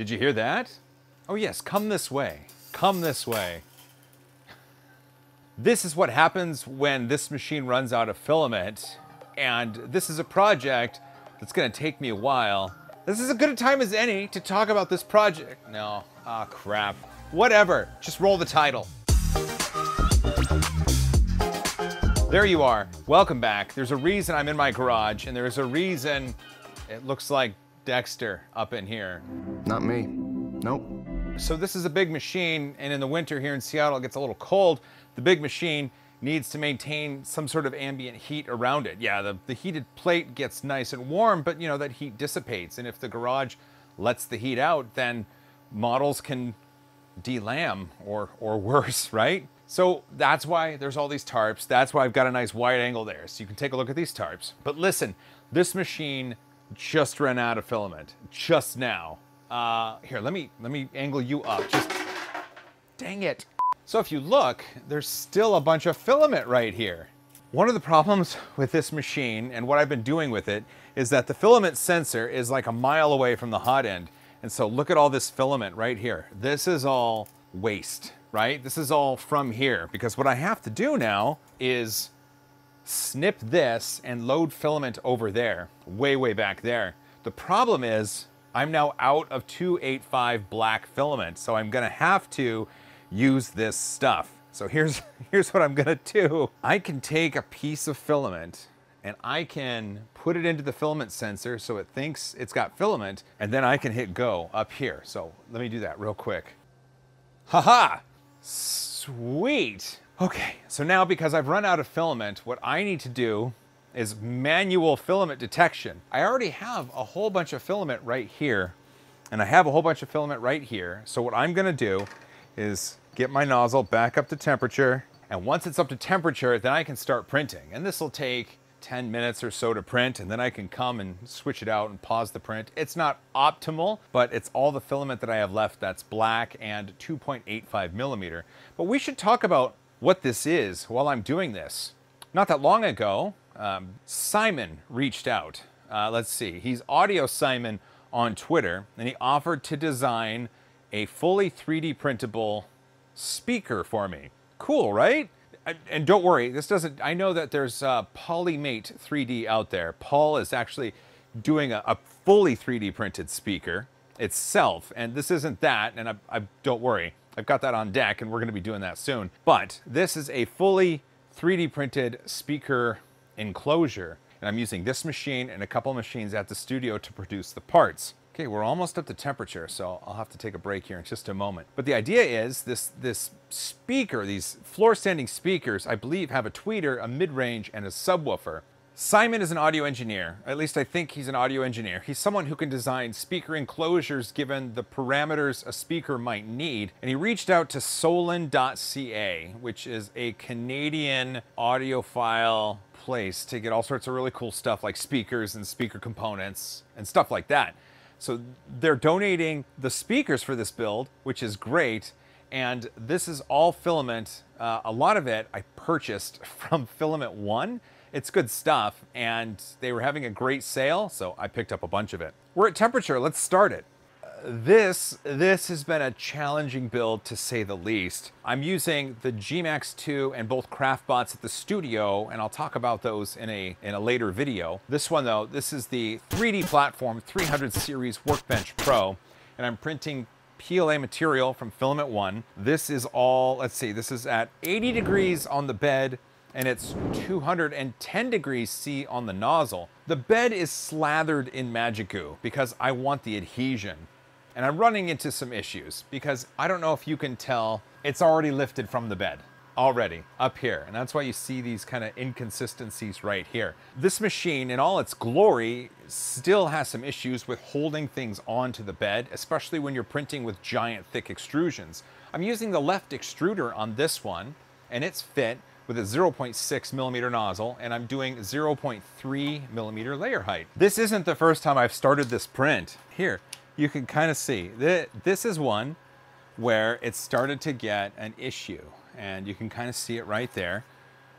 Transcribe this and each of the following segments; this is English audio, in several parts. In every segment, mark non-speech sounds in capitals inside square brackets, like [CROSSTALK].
Did you hear that? Oh yes, come this way. Come this way. This is what happens when this machine runs out of filament. And this is a project that's gonna take me a while. This is as good a time as any to talk about this project. No, ah crap. Whatever, just roll the title. There you are. Welcome back. There's a reason I'm in my garage, and there's a reason it looks like Dexter up in here. Not me. Nope. So this is a big machine, and in the winter here in Seattle, it gets a little cold. The big machine needs to maintain some sort of ambient heat around it. Yeah, the, the heated plate gets nice and warm, but you know, that heat dissipates. And if the garage lets the heat out, then models can delam or, or [LAUGHS] worse, right? So that's why there's all these tarps. That's why I've got a nice wide angle there. So you can take a look at these tarps. But listen, this machine just ran out of filament just now. Uh, here, let me let me angle you up. Just dang it. So if you look, there's still a bunch of filament right here. One of the problems with this machine and what I've been doing with it is that the filament sensor is like a mile away from the hot end. And so look at all this filament right here. This is all waste right? This is all from here because what I have to do now is snip this and load filament over there, way, way back there. The problem is I'm now out of 285 black filament, so I'm gonna have to use this stuff. So here's, [LAUGHS] here's what I'm gonna do. I can take a piece of filament and I can put it into the filament sensor so it thinks it's got filament, and then I can hit go up here. So let me do that real quick. Haha! Sweet. Okay, so now because I've run out of filament, what I need to do is manual filament detection. I already have a whole bunch of filament right here, and I have a whole bunch of filament right here. So what I'm gonna do is get my nozzle back up to temperature, and once it's up to temperature, then I can start printing. And this will take 10 minutes or so to print and then I can come and switch it out and pause the print. It's not optimal, but it's all the filament that I have left that's black and 2.85 millimeter. But we should talk about what this is while I'm doing this. Not that long ago, um, Simon reached out. Uh, let's see, he's Audio Simon on Twitter, and he offered to design a fully 3D printable speaker for me. Cool, right? and don't worry, this doesn't, I know that there's uh, Polymate 3D out there. Paul is actually doing a, a, fully 3D printed speaker itself, and this isn't that, and I, I don't worry, I've got that on deck, and we're gonna be doing that soon. But this is a fully 3D printed speaker enclosure, and I'm using this machine and a couple machines at the studio to produce the parts. Okay, we're almost up to temperature, so I'll have to take a break here in just a moment. But the idea is this, this speaker, these floor standing speakers, I believe have a tweeter, a mid-range, and a subwoofer. Simon is an audio engineer. At least I think he's an audio engineer. He's someone who can design speaker enclosures given the parameters a speaker might need. And he reached out to Solen.ca, which is a Canadian audiophile place to get all sorts of really cool stuff like speakers and speaker components and stuff like that. So they're donating the speakers for this build, which is great. And this is all filament. Uh, a lot of it I purchased [LAUGHS] from FilamentOne. It's good stuff, and they were having a great sale, so I picked up a bunch of it. We're at temperature. Let's start it uh, this this has been a challenging build to say the least. I'm using the Gmax 2 and both CraftBots at the studio, and I'll talk about those in a in a later video. This one though, this is the 3D Platform 300 Series Workbench Pro, and I'm printing PLA material from FilamentOne. This is all, let's see, this is at 80 degrees on the bed, and it's 210 degrees C on the nozzle. The bed is slathered in Magigoo because I want the adhesion. And I'm running into some issues because I don't know if you can tell, it's already lifted from the bed already up here. And that's why you see these kind of inconsistencies right here. This machine in all its glory still has some issues with holding things onto the bed, especially when you're printing with giant thick extrusions. I'm using the left extruder on this one and it's fit with a 0.6 millimeter nozzle and I'm doing 0.3 millimeter layer height. This isn't the first time I've started this print. Here, you can kind of see that this is one where it started to get an issue and you can kind of see it right there.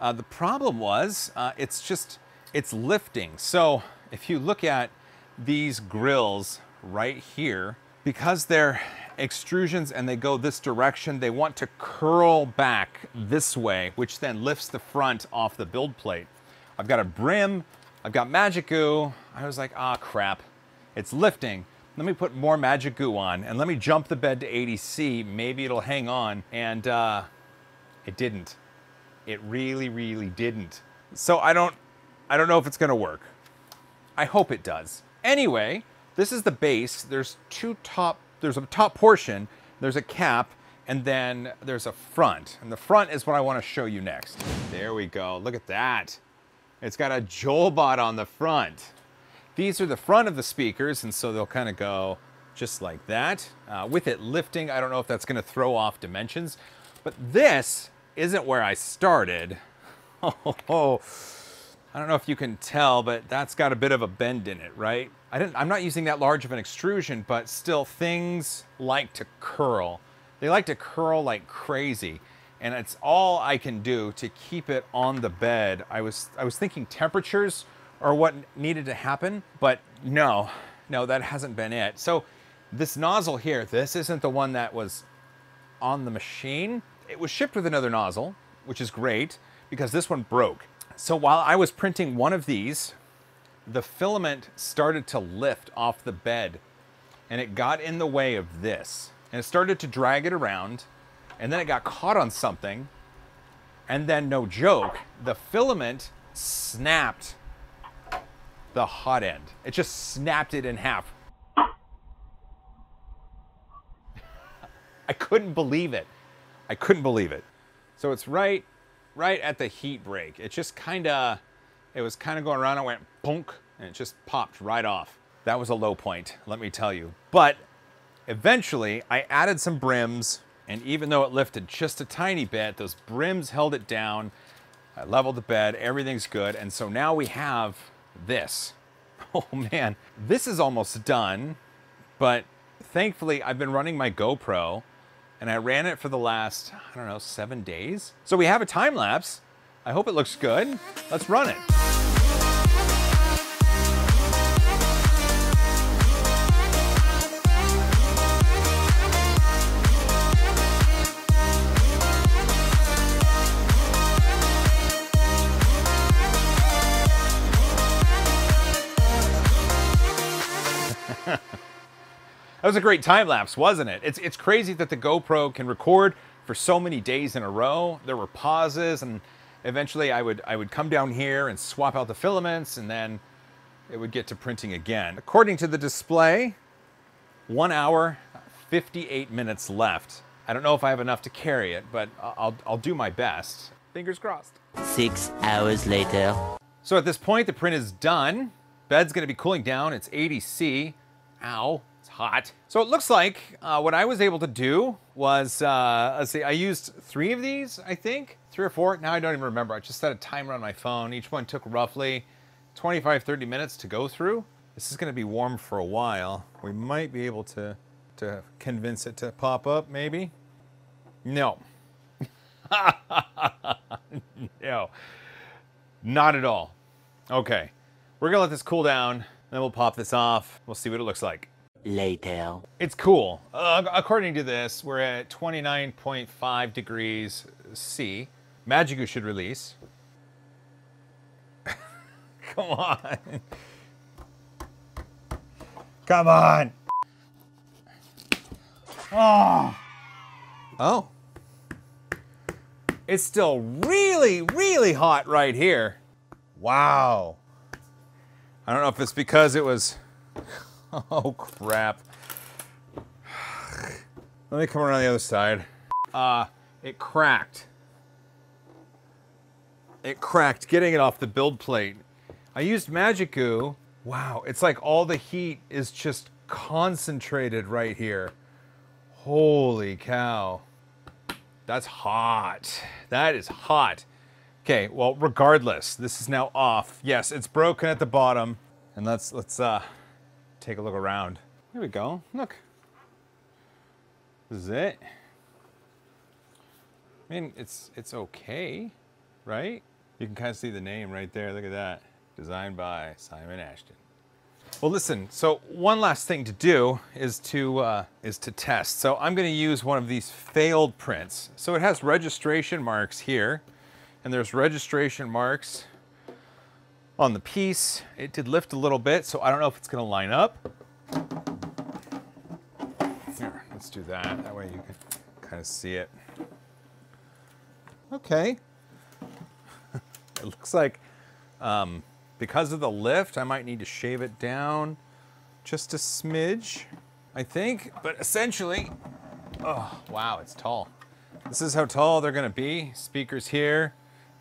Uh, the problem was uh, it's just, it's lifting. So if you look at these grills right here, because they're extrusions and they go this direction, they want to curl back this way, which then lifts the front off the build plate. I've got a brim, I've got Magigoo. I was like, ah, crap, it's lifting. Let me put more Magigoo on and let me jump the bed to 80C. Maybe it'll hang on. And uh, it didn't. It really, really didn't. So I don't, I don't know if it's gonna work. I hope it does. Anyway, this is the base. There's two top, there's a top portion, there's a cap, and then there's a front. And the front is what I wanna show you next. There we go, look at that. It's got a Joelbot on the front. These are the front of the speakers, and so they'll kind of go just like that. Uh, with it lifting, I don't know if that's gonna throw off dimensions, but this isn't where I started. [LAUGHS] Oh, I don't know if you can tell, but that's got a bit of a bend in it, right? I didn't, I'm not using that large of an extrusion, but still things like to curl. They like to curl like crazy. And it's all I can do to keep it on the bed. I was, I was thinking temperatures are what needed to happen, but no, no, that hasn't been it. So this nozzle here, this isn't the one that was on the machine. It was shipped with another nozzle, which is great because this one broke. So while I was printing one of these, the filament started to lift off the bed and it got in the way of this. And it started to drag it around and then it got caught on something. And then, no joke, the filament snapped the hot end. It just snapped it in half. [LAUGHS] I couldn't believe it. I couldn't believe it. So it's right, right at the heat break. It just kind of, it was kind of going around. I went punk, and it just popped right off. That was a low point, let me tell you. But eventually, I added some brims, and even though it lifted just a tiny bit, those brims held it down. I leveled the bed, everything's good, and so now we have this. [LAUGHS] Oh man, this is almost done, but thankfully I've been running my GoPro and I ran it for the last, I don't know, seven days. So we have a time lapse. I hope it looks good. Let's run it. [LAUGHS] That was a great time lapse, wasn't it? It's, it's crazy that the GoPro can record for so many days in a row. There were pauses, and eventually I would, I would come down here and swap out the filaments, and then it would get to printing again. According to the display, one hour, 58 minutes left. I don't know if I have enough to carry it, but I'll, I'll do my best. Fingers crossed. Six hours later. So at this point, the print is done. Bed's gonna be cooling down. It's 80C. Ow it's hot. So it looks like uh, what I was able to do was, uh, let's see, I used three of these, I think, three or four. Now I don't even remember. I just set a timer on my phone. Each one took roughly 25, 30 minutes to go through. This is gonna be warm for a while. We might be able to, to convince it to pop up, maybe. No. [LAUGHS] no. Not at all. Okay. We're gonna let this cool down, then we'll pop this off. We'll see what it looks like later. It's cool. Uh, according to this, we're at 29.5 degrees C. Magigoo should release. [LAUGHS] Come on. Come on. Oh. Oh. It's still really, really hot right here. Wow. I don't know if it's because it was [LAUGHS] Oh, crap. Let me come around the other side. Uh, it cracked. It cracked getting it off the build plate. I used Magigoo. Wow, it's like all the heat is just concentrated right here. Holy cow. That's hot. That is hot. Okay, well, regardless, this is now off. Yes, it's broken at the bottom. And let's, let's, uh, take a look around. Here we go. Look. This is it. I mean, it's it's okay, right? You can kind of see the name right there. Look at that. Designed by Simon Ashton. Well, listen. So one last thing to do is to uh, is to test. So I'm going to use one of these failed prints. So it has registration marks here, and there's registration marks on the piece. It did lift a little bit, so I don't know if it's going to line up. Here, let's do that. That way you can kind of see it. Okay. [LAUGHS] it looks like um, because of the lift, I might need to shave it down just a smidge, I think. But essentially, oh, wow, it's tall. This is how tall they're gonna be. Speakers here,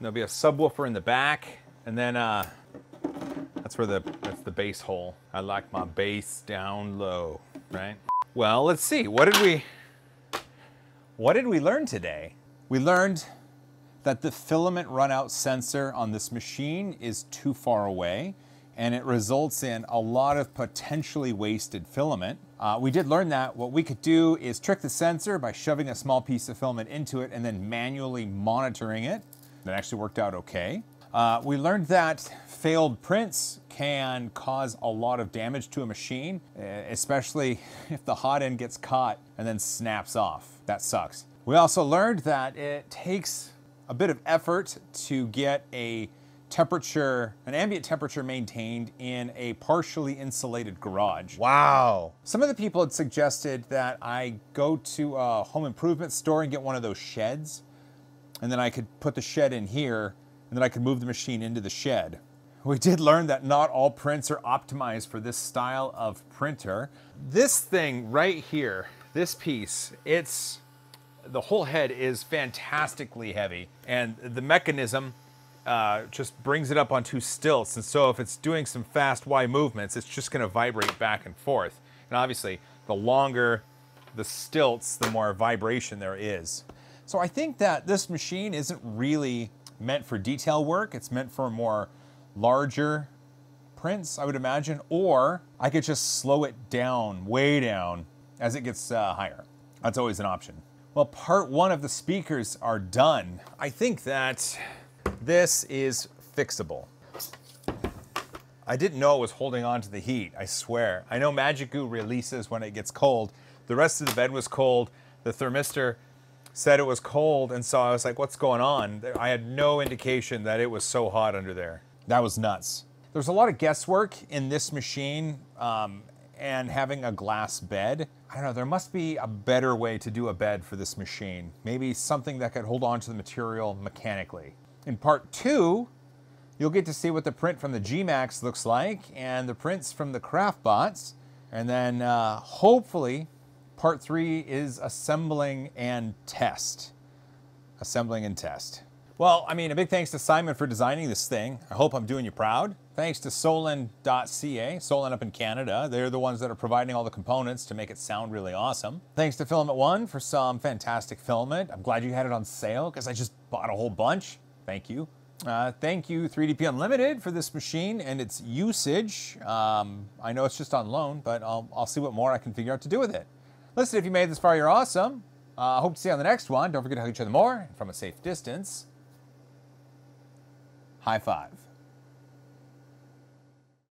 there'll be a subwoofer in the back, and then uh, that's where the, that's the bass hole. I like my bass down low, right? Well, let's see, what did we, what did we learn today? We learned that the filament runout sensor on this machine is too far away and it results in a lot of potentially wasted filament. Uh, we did learn that what we could do is trick the sensor by shoving a small piece of filament into it and then manually monitoring it. That actually worked out okay. Uh, we learned that failed prints can cause a lot of damage to a machine, especially [LAUGHS] if the hot end gets caught and then snaps off. That sucks. We also learned that it takes a bit of effort to get a temperature, an ambient temperature maintained in a partially insulated garage. Wow. Some of the people had suggested that I go to a home improvement store and get one of those sheds, and then I could put the shed in here, and then I could move the machine into the shed. We did learn that not all prints are optimized for this style of printer. This thing right here, this piece, it's the whole head is fantastically heavy, and the mechanism uh, just brings it up on two stilts. And so if it's doing some fast Y movements, it's just going to vibrate back and forth. And obviously, the longer the stilts, the more vibration there is. So I think that this machine isn't really meant for detail work. It's meant for more larger prints, I would imagine, or I could just slow it down, way down, as it gets uh, higher. That's always an option. Well, part one of the speakers are done. I think that this is fixable. I didn't know it was holding on to the heat, I swear. I know Magigoo releases when it gets cold. The rest of the bed was cold. The thermistor said it was cold, and so I was like, what's going on? I had no indication that it was so hot under there. That was nuts. There's a lot of guesswork in this machine um, and having a glass bed. I don't know, there must be a better way to do a bed for this machine. Maybe something that could hold on to the material mechanically. In part two, you'll get to see what the print from the G-Max looks like and the prints from the Craftbots. And then uh, hopefully part three is assembling and test. Assembling and test. Well, I mean, a big thanks to Simon for designing this thing. I hope I'm doing you proud. Thanks to Solen.ca, Solen up in Canada. They're the ones that are providing all the components to make it sound really awesome. Thanks to FilamentOne for some fantastic filament. I'm glad you had it on sale because I just bought a whole bunch. Thank you. Uh, thank you 3DP Unlimited for this machine and its usage. Um, I know it's just on loan, but I'll, I'll see what more I can figure out to do with it. Listen, if you made this far, you're awesome. I uh, hope to see you on the next one. Don't forget to hug each other more from a safe distance. High five.